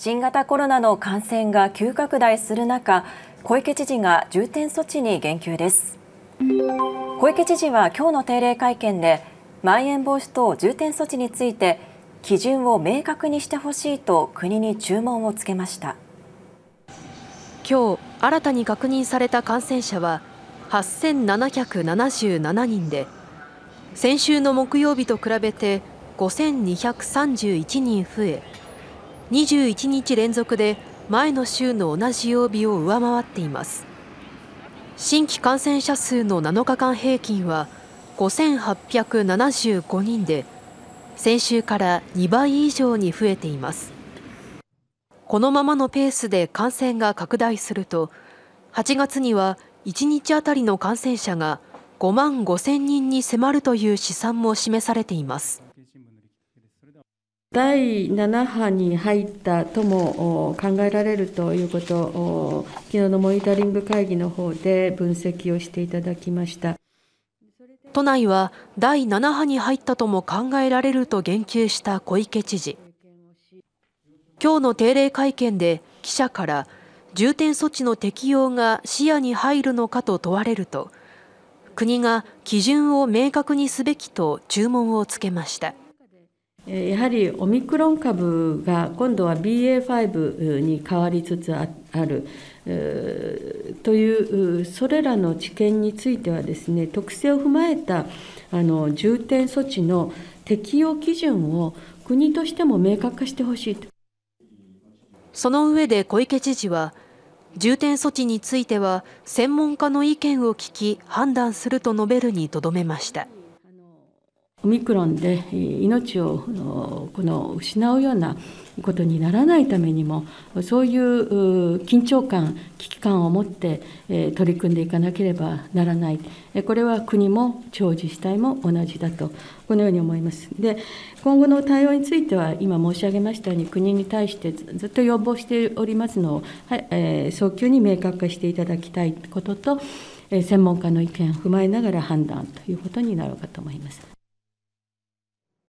新型コロナの感染が急拡大する中小池知事が重点措置に言及です。小池知事は今日の定例会見でまん延防止等重点措置について基準を明確にしてほしいと国に注文をつけました。今日新たに確認された感染者は8777人で先週の木曜日と比べて5231人増え21日連続で前の週の同じ曜日を上回っています。新規感染者数の7日間平均は5875人で先週から2倍以上に増えています。このままのペースで感染が拡大すると8月には1日あたりの感染者が5万5千人に迫るという試算も示されています。第7波に入ったとも考えられるということを、昨日のモニタリング会議の方で分析をしていただきました都内は第7波に入ったとも考えられると言及した小池知事。今日の定例会見で記者から重点措置の適用が視野に入るのかと問われると国が基準を明確にすべきと注文をつけましたやはりオミクロン株が今度は BA.5 に変わりつつあるというそれらの知見についてはですね特性を踏まえたあの重点措置の適用基準を国としても明確化してほしいと。その上で小池知事は重点措置については専門家の意見を聞き判断すると述べるにとどめましたミクロンで命をこの失うようなことにならないためにもそういう緊張感危機感を持って取り組んでいかなければならないこれは国も地自治体も同じだとこのように思いますで今後の対応については今申し上げましたように国に対してずっと要望しておりますのを、はいえー、早急に明確化していただきたいことと専門家の意見を踏まえながら判断ということになろうかと思います。